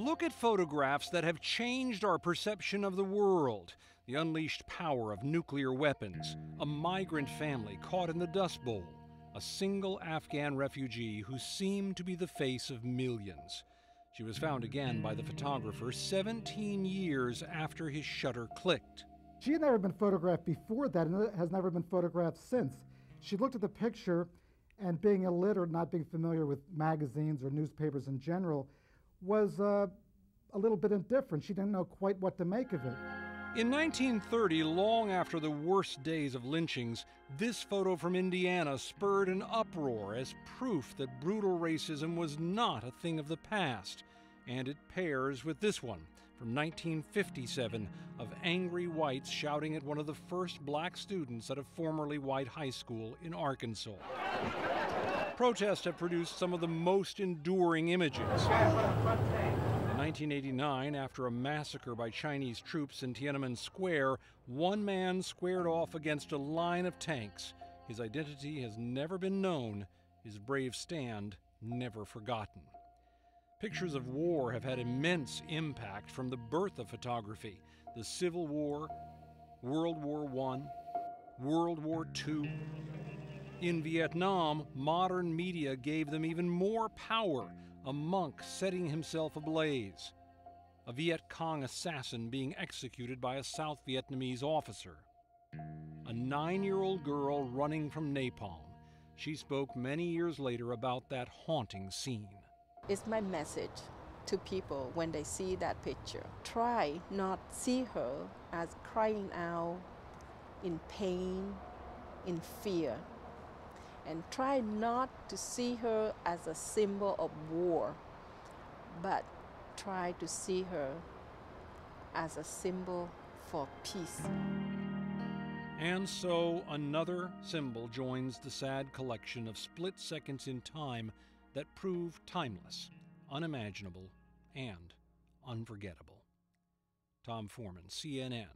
Look at photographs that have changed our perception of the world. The unleashed power of nuclear weapons, a migrant family caught in the Dust Bowl, a single Afghan refugee who seemed to be the face of millions. She was found again by the photographer 17 years after his shutter clicked. She had never been photographed before that and has never been photographed since. She looked at the picture and being illiterate, not being familiar with magazines or newspapers in general, was uh, a little bit indifferent. She didn't know quite what to make of it. In 1930, long after the worst days of lynchings, this photo from Indiana spurred an uproar as proof that brutal racism was not a thing of the past. And it pairs with this one from 1957 of angry whites shouting at one of the first black students at a formerly white high school in Arkansas. Protests have produced some of the most enduring images. In 1989, after a massacre by Chinese troops in Tiananmen Square, one man squared off against a line of tanks. His identity has never been known, his brave stand never forgotten. Pictures of war have had immense impact from the birth of photography. The Civil War, World War I, World War II. In Vietnam, modern media gave them even more power a monk setting himself ablaze, a Viet Cong assassin being executed by a South Vietnamese officer, a nine year old girl running from napalm. She spoke many years later about that haunting scene. It's my message to people when they see that picture. Try not to see her as crying out in pain, in fear, and try not to see her as a symbol of war, but try to see her as a symbol for peace. And so another symbol joins the sad collection of split seconds in time that prove timeless, unimaginable, and unforgettable. Tom Foreman, CNN,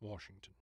Washington.